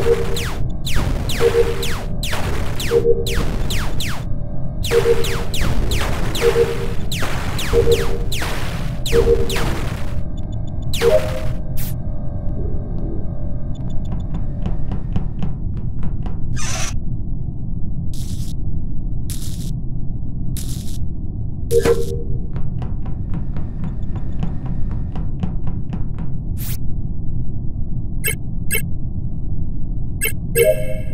you you.